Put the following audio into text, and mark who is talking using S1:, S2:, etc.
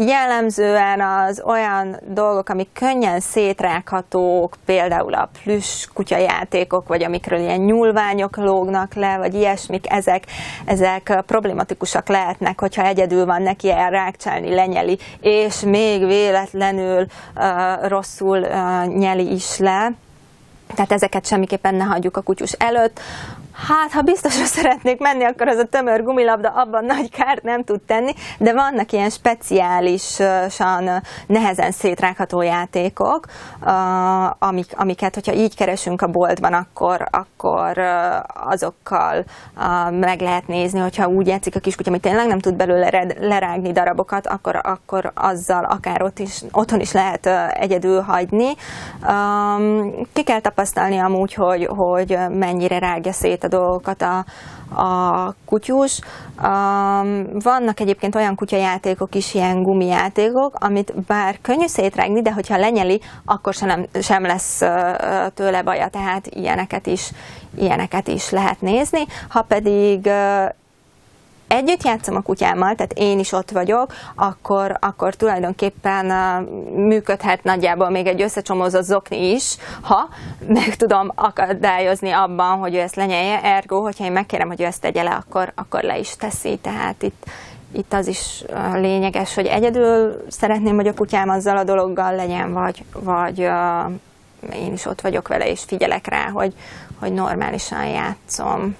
S1: Jellemzően az olyan dolgok, amik könnyen szétrághatók, például a plüss kutyajátékok, vagy amikről ilyen nyúlványok lógnak le, vagy ilyesmik, ezek, ezek problematikusak lehetnek, hogyha egyedül van neki elrákcsálni, lenyeli, és még véletlenül uh, rosszul uh, nyeli is le. Tehát ezeket semmiképpen ne hagyjuk a kutyus előtt. Hát, ha biztosra szeretnék menni, akkor az a tömör gumilabda abban nagy kárt nem tud tenni, de vannak ilyen speciálisan nehezen szétrágható játékok, amik, amiket, hogyha így keresünk a boltban, akkor, akkor azokkal meg lehet nézni, hogyha úgy játszik a kiskutya, hogy tényleg nem tud belőle lerágni darabokat, akkor, akkor azzal akár ott is, otthon is lehet egyedül hagyni. Ki kell tapasztalni amúgy, hogy, hogy mennyire rágja szét a dolgokat a, a kutyus. Um, vannak egyébként olyan kutyajátékok is, ilyen gumijátékok, amit bár könnyű szétrágni, de hogyha lenyeli, akkor sem, sem lesz tőle baja, tehát ilyeneket is, ilyeneket is lehet nézni. Ha pedig együtt játszom a kutyámmal, tehát én is ott vagyok, akkor, akkor tulajdonképpen működhet nagyjából még egy összecsomózott zokni is, ha meg tudom akadályozni abban, hogy ő ezt lenyelje, ergo, hogyha én megkérem, hogy ő ezt tegye le, akkor, akkor le is teszi, tehát itt, itt az is lényeges, hogy egyedül szeretném, hogy a kutyám azzal a dologgal legyen, vagy, vagy uh, én is ott vagyok vele, és figyelek rá, hogy, hogy normálisan játszom.